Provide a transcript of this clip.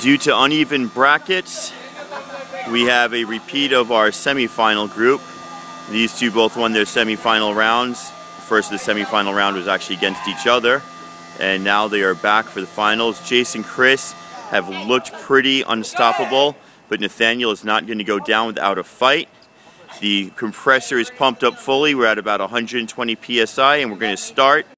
Due to uneven brackets, we have a repeat of our semifinal group. These two both won their semifinal rounds. First the semifinal round was actually against each other, and now they are back for the finals. Jason Chris have looked pretty unstoppable, but Nathaniel is not going to go down without a fight. The compressor is pumped up fully. We're at about 120 psi, and we're going to start.